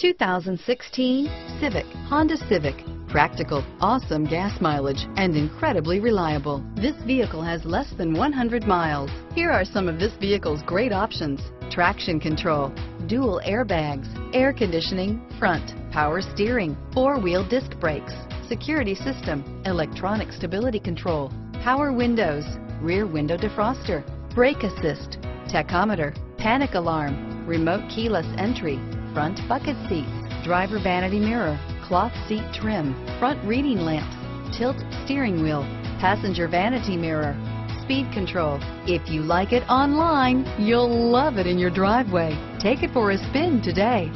2016 Civic, Honda Civic. Practical, awesome gas mileage, and incredibly reliable. This vehicle has less than 100 miles. Here are some of this vehicle's great options. Traction control, dual airbags, air conditioning, front, power steering, four-wheel disc brakes, security system, electronic stability control, power windows, rear window defroster, brake assist, tachometer, panic alarm, remote keyless entry, front bucket seats, driver vanity mirror, cloth seat trim, front reading lamps, tilt steering wheel, passenger vanity mirror, speed control. If you like it online, you'll love it in your driveway. Take it for a spin today.